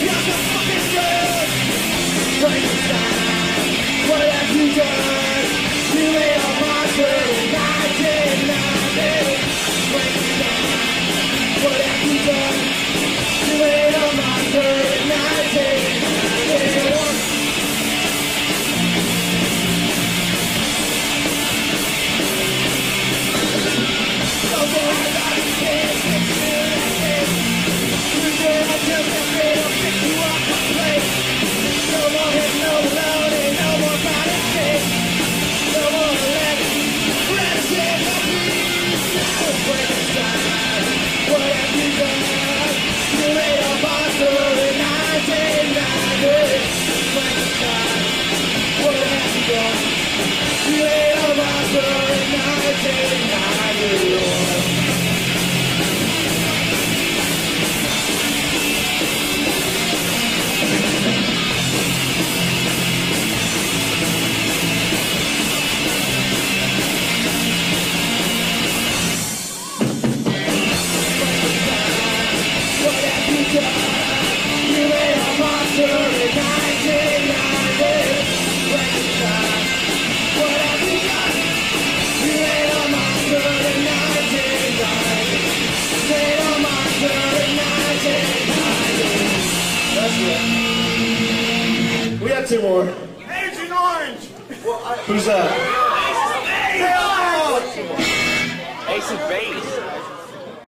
You're the fucking good. Agent Orange! Who's that?